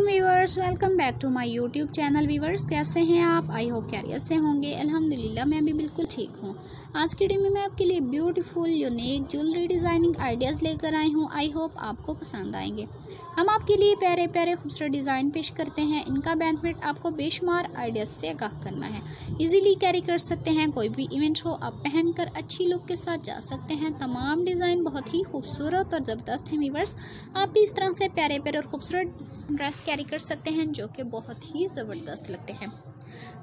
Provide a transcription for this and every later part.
वालेकुम viewers welcome back to my YouTube channel viewers कैसे हैं आप? आई होप कैरियर से होंगे। अल्हम्दुलिल्लाह। मैं भी बिल्कुल ठीक हूँ। आज की वीडियो में मैं आपके लिए beautiful unique jewellery designing ideas लेकर आई हूँ। आई होप आपको पसंद आएँगे। हम आपके लिए प्यारे प्यारे, खूबसूरत डिज़ाइन पेश करते हैं। इनका बेनिफिट आपको बेशुमार आइडियाज़ से आगाह करना है। ईजिली कैरी कर सकते हैं, कोई भी इवेंट हो, आप पहन अच्छी लुक के साथ जा सकते हैं। तमाम डिज़ाइन बहुत ही खूबसूरत और ज़बरदस्त हैं व्यूवर्स आप भी इस तरह से प्यारे प्यारे और खूबसूरत ड्रेस कैरी कर सकते हैं, जो कि बहुत ही ज़बरदस्त लगते हैं।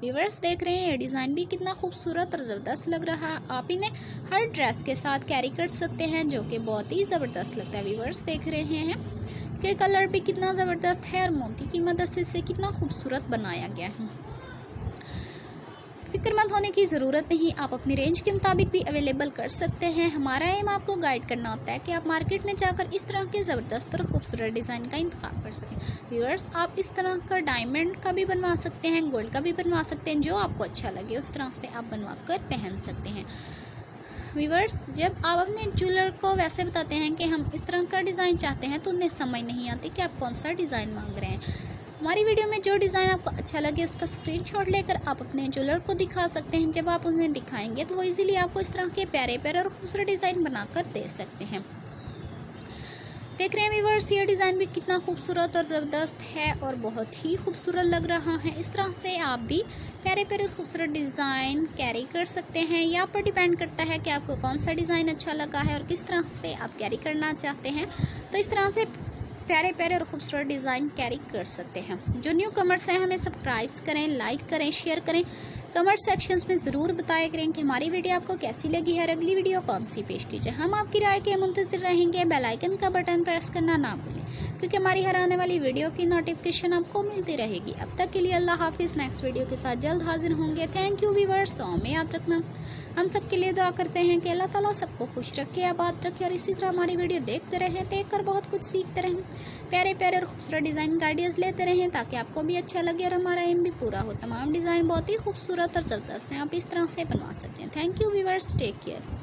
व्यूवर्स देख रहे हैं, ये डिज़ाइन भी कितना खूबसूरत और ज़बरदस्त लग रहा। है आप इन्हें हर ड्रेस के साथ कैरी कर सकते हैं, जो कि बहुत ही ज़बरदस्त लगता है। व्यूवर्स देख रहे हैं कि कलर भी कितना ज़बरदस्त है और मोती की मदद से इसे कितना खूबसूरत बनाया गया है। फिक्रमंद होने की ज़रूरत नहीं, आप अपनी रेंज के मुताबिक भी अवेलेबल कर सकते हैं। हमारा एम आपको गाइड करना होता है कि आप मार्केट में जाकर इस तरह के ज़बरदस्त और खूबसूरत डिज़ाइन का इंतखब कर सकें। व्यूअर्स आप इस तरह का डायमंड का भी बनवा सकते हैं गोल्ड का भी बनवा सकते हैं, जो आपको अच्छा लगे, उस तरह से आप बनवा कर पहन सकते हैं। व्यूवर्स जब आप अपने ज्वेलर को वैसे बताते हैं कि हम इस तरह का डिज़ाइन चाहते हैं तो उन्हें समझ नहीं आती कि आप कौन सा डिज़ाइन मांग रहे हैं। हमारी वीडियो में जो डिज़ाइन आपको अच्छा लगे, उसका स्क्रीनशॉट लेकर आप अपने ज्वेलर को दिखा सकते हैं। जब आप उन्हें दिखाएँगे तो वो इजीली आपको इस तरह के प्यारे प्यारे और खूबसूरत डिज़ाइन बनाकर दे सकते हैं। देख रहे हैं वीवर्स ये डिज़ाइन भी कितना खूबसूरत और ज़बरदस्त है और बहुत ही खूबसूरत लग रहा है। इस तरह से आप भी प्यारे प्यारे खूबसूरत डिज़ाइन कैरी कर सकते हैं। या पर डिपेंड करता है कि आपको कौन सा डिज़ाइन अच्छा लगा है और किस तरह से आप कैरी करना चाहते हैं। तो इस तरह से प्यारे प्यारे और खूबसूरत डिज़ाइन कैरी कर सकते हैं। जो न्यू कमर्स हैं, हमें सब्सक्राइब करें लाइक करें शेयर करें। कमेंट सेक्शंस में ज़रूर बताया करें कि हमारी वीडियो आपको कैसी लगी है और अगली वीडियो कौन सी पेश कीजिए हम आपकी राय के मुंतजर रहेंगे। बेलाइकन का बटन प्रेस करना ना भूलें, क्योंकि हमारी हर आने वाली वीडियो की नोटिफिकेशन आपको मिलती रहेगी। अब तक के लिए अल्लाह हाफिज़। नेक्स्ट वीडियो के साथ जल्द हाजिर होंगे। थैंक यू वीवर्स तो हमें याद रखना। हम सब के लिए दुआ करते हैं कि अल्लाह ताला सबको खुश रखे, आबाद रखे और इसी तरह हमारी वीडियो देखते रहें देख कर बहुत कुछ सीखते रहें। प्यारे प्यारे और खूबसूरत डिज़ाइन का आइडियाज़ लेते रहें ताकि आपको भी अच्छा लगे और हमारा एम भी पूरा हो। तमाम डिज़ाइन बहुत ही खूबसूरत और ज़बरदस्त हैं, आप इस तरह से बनवा सकते हैं। Thank you viewers take care.